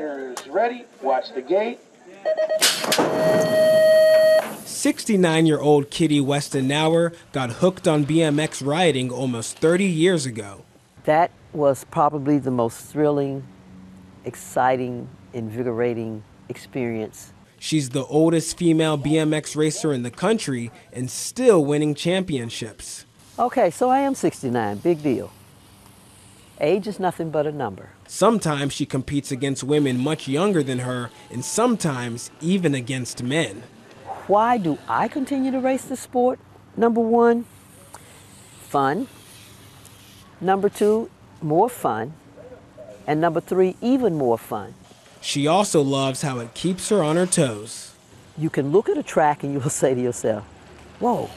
Riders ready, watch the gate. 69 year old Kittie Weston Knauer got hooked on BMX riding almost 30 years ago. That was probably the most thrilling, exciting, invigorating experience. She's the oldest female BMX racer in the country and still winning championships. Okay, so I am 69, big deal. Age is nothing but a number. Sometimes she competes against women much younger than her, and sometimes even against men. Why do I continue to race the sport? Number one, fun. Number two, more fun. And number three, even more fun. She also loves how it keeps her on her toes. You can look at a track and you will say to yourself, whoa,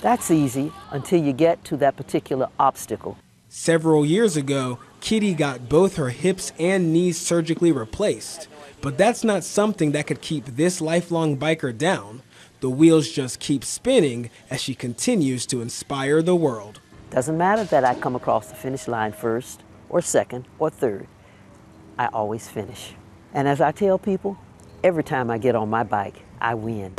that's easy until you get to that particular obstacle. Several years ago, Kittie got both her hips and knees surgically replaced. But that's not something that could keep this lifelong biker down. The wheels just keep spinning as she continues to inspire the world. Doesn't matter that I come across the finish line first, or second, or third. I always finish. And as I tell people, every time I get on my bike, I win.